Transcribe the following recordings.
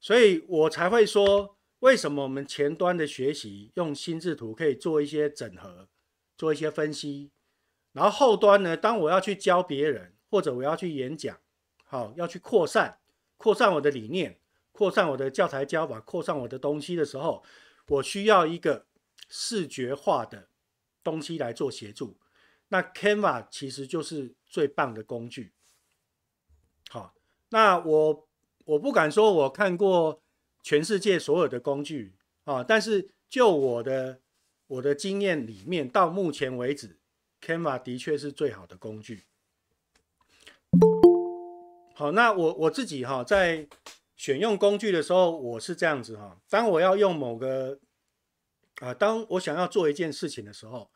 所以我才会说，为什么我们前端的学习用心智图可以做一些整合，做一些分析，然后后端呢，当我要去教别人或者我要去演讲，好，要去扩散，扩散我的理念，扩散我的教材教法，扩散我的东西的时候，我需要一个视觉化的东西来做协助。那 Canva 其实就是最棒的工具。好，那我我不敢说我看过全世界所有的工具啊，但是就我的我的经验里面，到目前为止，Canva 的确是最好的工具。好，那我我自己哈，在选用工具的时候，我是这样子哈，当我要用某个啊，当我想要做一件事情的时候。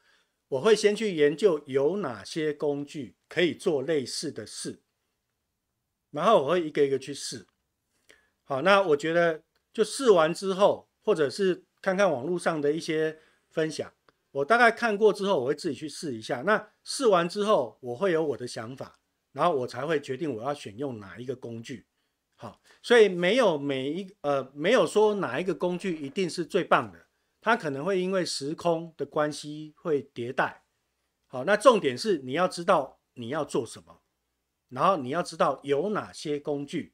我会先去研究有哪些工具可以做类似的事，然后我会一个一个去试。好，那我觉得就试完之后，或者是看看网络上的一些分享，我大概看过之后，我会自己去试一下。那试完之后，我会有我的想法，然后我才会决定我要选用哪一个工具。好，所以没有每一呃没有说哪一个工具一定是最棒的。它可能会因为时空的关系会迭代，好，那重点是你要知道你要做什么，然后你要知道有哪些工具，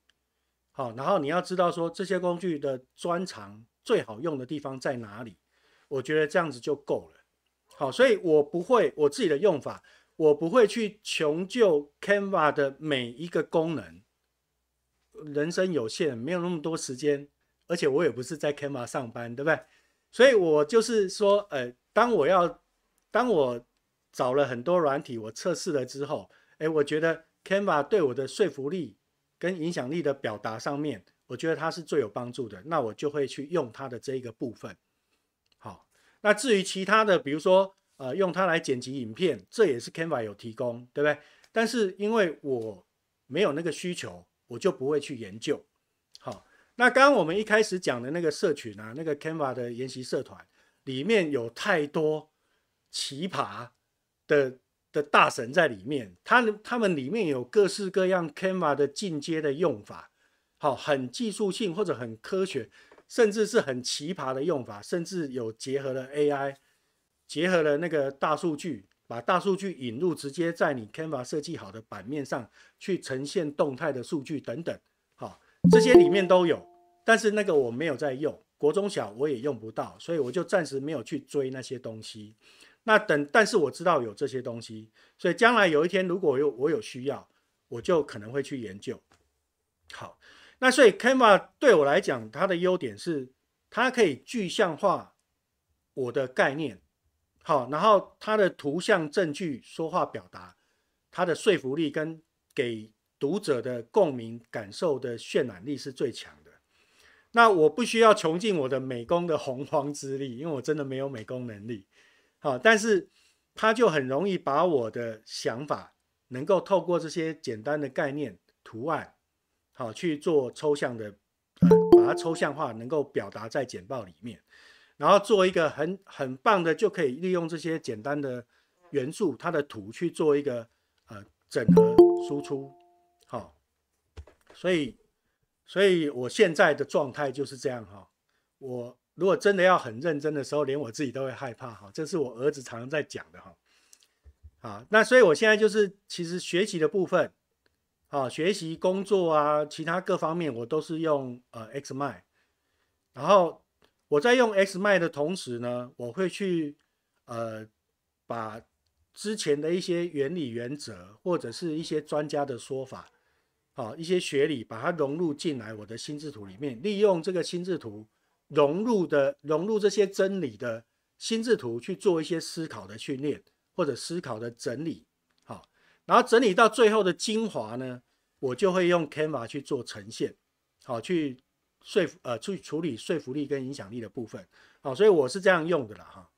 好，然后你要知道说这些工具的专长最好用的地方在哪里，我觉得这样子就够了，好，所以我不会我自己的用法，我不会去穷究 Canva 的每一个功能，人生有限，没有那么多时间，而且我也不是在 Canva 上班，对不对？所以我就是说，呃，当我要，当我找了很多软体，我测试了之后，哎，我觉得 Canva 对我的说服力跟影响力的表达上面，我觉得它是最有帮助的，那我就会去用它的这一个部分。好，那至于其他的，比如说，呃，用它来剪辑影片，这也是 Canva 有提供，对不对？但是因为我没有那个需求，我就不会去研究。好。那刚刚我们一开始讲的那个社群啊，那个 Canva 的研习社团里面有太多奇葩的大神在里面，他他们里面有各式各样 Canva 的进阶的用法，好，很技术性或者很科学，甚至是很奇葩的用法，甚至有结合了 AI，结合了那个大数据，把大数据引入，直接在你 Canva 设计好的版面上去呈现动态的数据等等，好。这些里面都有，但是那个我没有在用，国中小我也用不到，所以我就暂时没有去追那些东西。那等，但是我知道有这些东西，所以将来有一天如果有我有需要，我就可能会去研究。好，那所以 Canva 对我来讲，它的优点是它可以具象化我的概念，好，然后它的图像证据说话表达，它的说服力跟给。读者的共鸣感受的渲染力是最强的。那我不需要穷尽我的美工的洪荒之力，因为我真的没有美工能力。好，但是他就很容易把我的想法能够透过这些简单的概念图案，好去做抽象的，呃，把它抽象化，能够表达在简报里面，然后做一个很很棒的，就可以利用这些简单的元素，它的图去做一个呃整合输出。好，所以，所以我现在的状态就是这样哈。我如果真的要很认真的时候，连我自己都会害怕哈。这是我儿子常常在讲的哈。好，那所以我现在就是其实学习的部分，啊，学习工作啊，其他各方面我都是用呃 X m i。然后我在用 X m i 的同时呢，我会去呃把之前的一些原理原则或者是一些专家的说法。好，一些学理把它融入进来我的心智图里面，利用这个心智图融入的融入这些真理的心智图去做一些思考的训练或者思考的整理。好，然后整理到最后的精华呢，我就会用 Canva 去做呈现，好，去说服呃去处理说服力跟影响力的部分。好，所以我是这样用的啦哈。